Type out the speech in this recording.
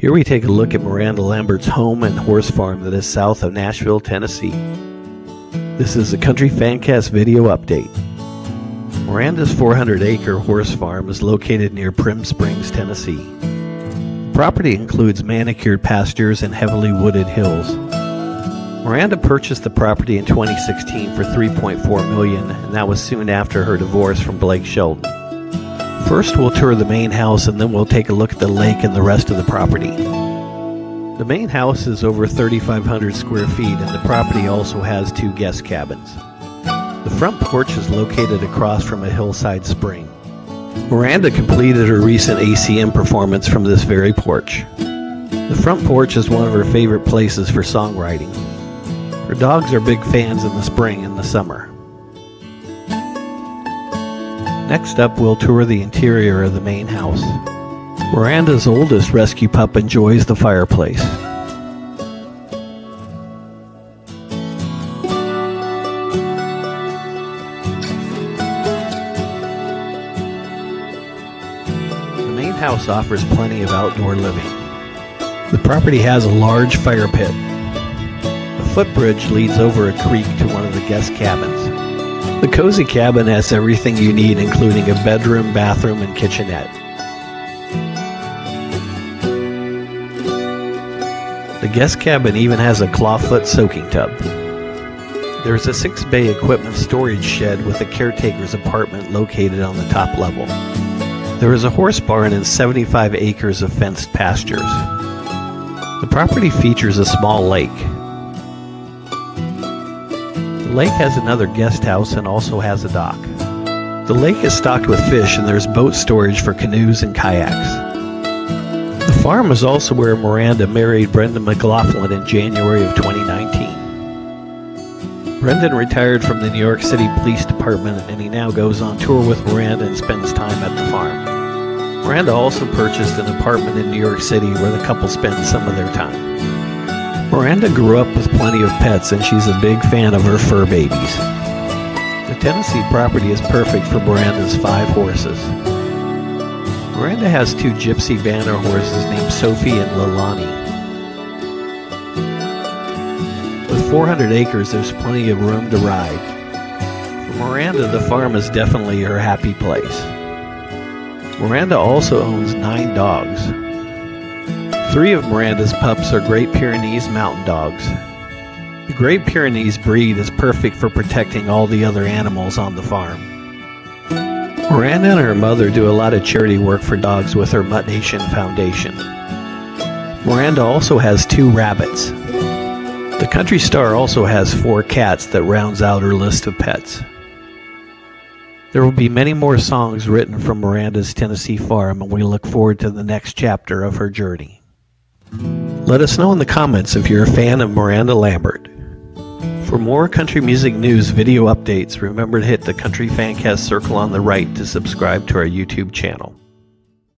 Here we take a look at Miranda Lambert's home and horse farm that is south of Nashville, Tennessee. This is a Country Fancast video update. Miranda's 400 acre horse farm is located near Primm Springs, Tennessee. The property includes manicured pastures and heavily wooded hills. Miranda purchased the property in 2016 for 3.4 million, and that was soon after her divorce from Blake Shelton. First, we'll tour the main house and then we'll take a look at the lake and the rest of the property. The main house is over 3,500 square feet and the property also has two guest cabins. The front porch is located across from a hillside spring. Miranda completed her recent ACM performance from this very porch. The front porch is one of her favorite places for songwriting. Her dogs are big fans in the spring and the summer. Next up, we'll tour the interior of the main house. Miranda's oldest rescue pup enjoys the fireplace. The main house offers plenty of outdoor living. The property has a large fire pit. A footbridge leads over a creek to one of the guest cabins. The cozy cabin has everything you need, including a bedroom, bathroom, and kitchenette. The guest cabin even has a clawfoot soaking tub. There is a six bay equipment storage shed with a caretaker's apartment located on the top level. There is a horse barn and 75 acres of fenced pastures. The property features a small lake. Lake has another guest house and also has a dock. The lake is stocked with fish and there's boat storage for canoes and kayaks. The farm is also where Miranda married Brendan McLoughlin in January of 2019. Brendan retired from the New York City Police Department and he now goes on tour with Miranda and spends time at the farm. Miranda also purchased an apartment in New York City where the couple spends some of their time. Miranda grew up with plenty of pets and she's a big fan of her fur babies. The Tennessee property is perfect for Miranda's five horses. Miranda has two Gypsy Vanner horses named Sophie and Lalani. With 400 acres, there's plenty of room to ride. For Miranda, the farm is definitely her happy place. Miranda also owns nine dogs. Three of Miranda's pups are Great Pyrenees mountain dogs. The Great Pyrenees breed is perfect for protecting all the other animals on the farm. Miranda and her mother do a lot of charity work for dogs with her Mutt Nation Foundation. Miranda also has two rabbits. The country star also has four cats that rounds out her list of pets. There will be many more songs written from Miranda's Tennessee farm, and we look forward to the next chapter of her journey. Let us know in the comments if you're a fan of Miranda Lambert. For more country music news video updates, remember to hit the Country Fancast circle on the right to subscribe to our YouTube channel.